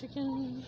chicken.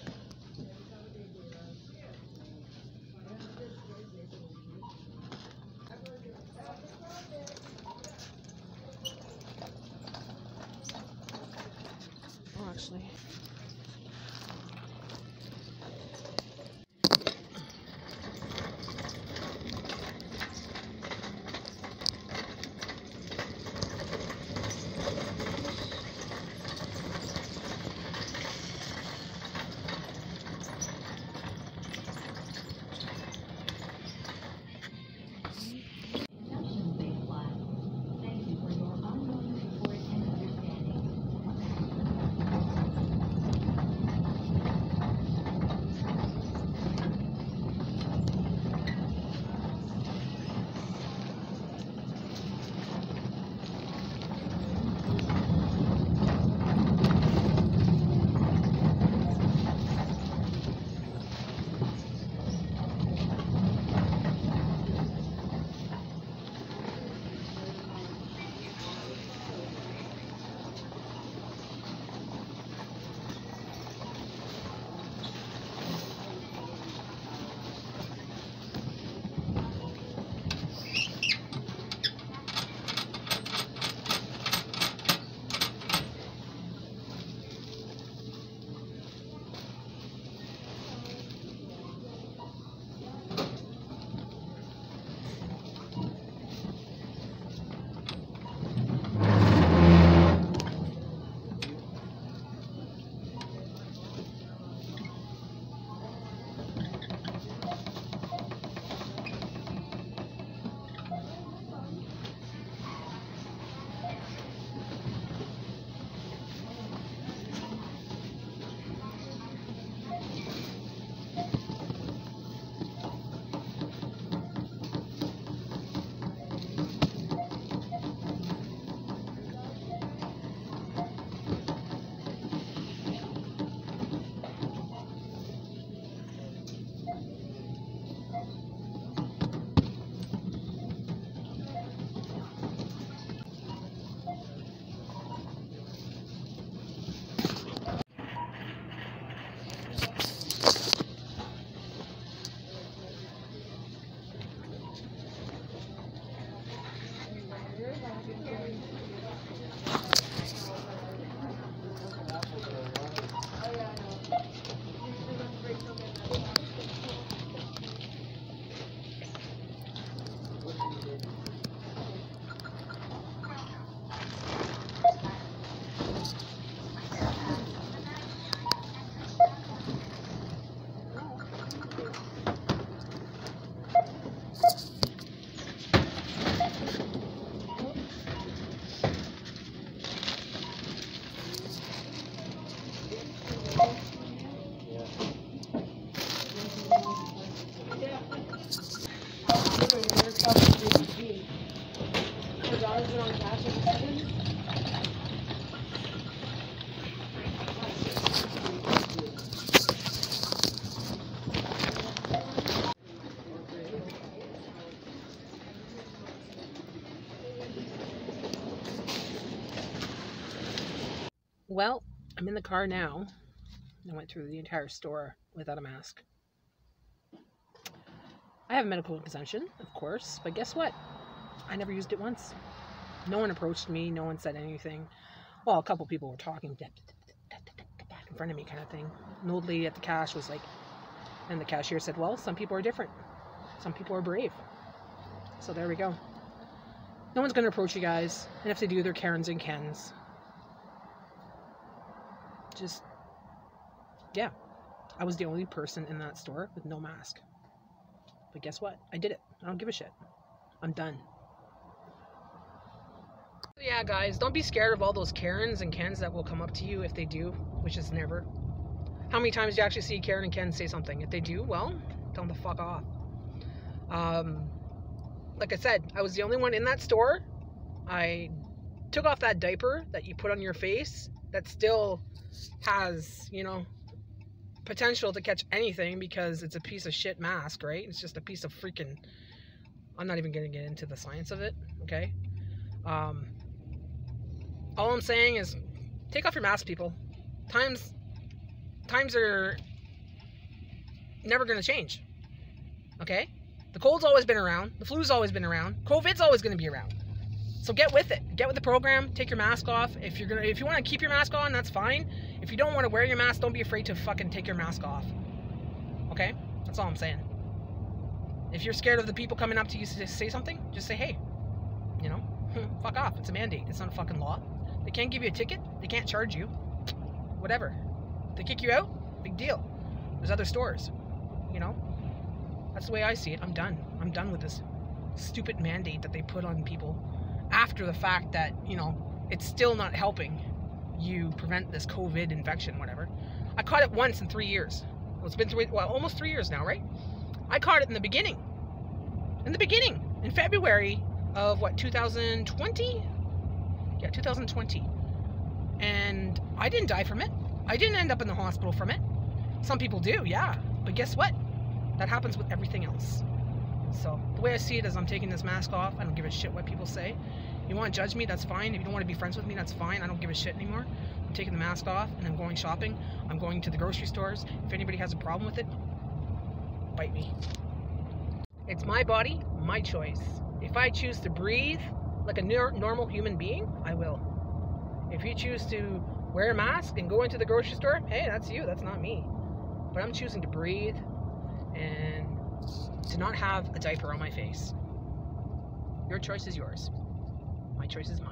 Well, I'm in the car now. I went through the entire store without a mask. I have a medical exemption, of course, but guess what? I never used it once. No one approached me, no one said anything. Well, a couple people were talking back in front of me, kind of thing. An old lady at the cash was like, and the cashier said, Well, some people are different. Some people are brave. So there we go. No one's going to approach you guys. And if they do, they're Karens and Kens. Just, yeah. I was the only person in that store with no mask. But guess what? I did it. I don't give a shit. I'm done. Yeah, guys, don't be scared of all those Karens and Kens that will come up to you if they do, which is never. How many times do you actually see Karen and Ken say something? If they do, well, tell them to fuck off. Um, like I said, I was the only one in that store. I took off that diaper that you put on your face that still has, you know, potential to catch anything because it's a piece of shit mask, right? It's just a piece of freaking. I'm not even going to get into the science of it, okay? Um, all I'm saying is take off your mask, people. Times times are never going to change. Okay? The cold's always been around. The flu's always been around. COVID's always going to be around. So get with it. Get with the program. Take your mask off. If you're gonna, if you want to keep your mask on, that's fine. If you don't want to wear your mask, don't be afraid to fucking take your mask off. Okay? That's all I'm saying. If you're scared of the people coming up to you to say something, just say, hey, you know, fuck off. It's a mandate. It's not a fucking law. They can't give you a ticket. They can't charge you. Whatever. They kick you out. Big deal. There's other stores. You know. That's the way I see it. I'm done. I'm done with this stupid mandate that they put on people after the fact that you know it's still not helping you prevent this COVID infection, whatever. I caught it once in three years. Well, it's been three, well, almost three years now, right? I caught it in the beginning. In the beginning, in February of what 2020? Yeah, 2020. And I didn't die from it. I didn't end up in the hospital from it. Some people do, yeah. But guess what? That happens with everything else. So the way I see it is I'm taking this mask off. I don't give a shit what people say. You want to judge me, that's fine. If you don't want to be friends with me, that's fine. I don't give a shit anymore. I'm taking the mask off and I'm going shopping. I'm going to the grocery stores. If anybody has a problem with it, bite me. It's my body, my choice. If I choose to breathe like a normal human being, I will. If you choose to wear a mask and go into the grocery store, hey, that's you, that's not me. But I'm choosing to breathe and to not have a diaper on my face. Your choice is yours. My choice is mine.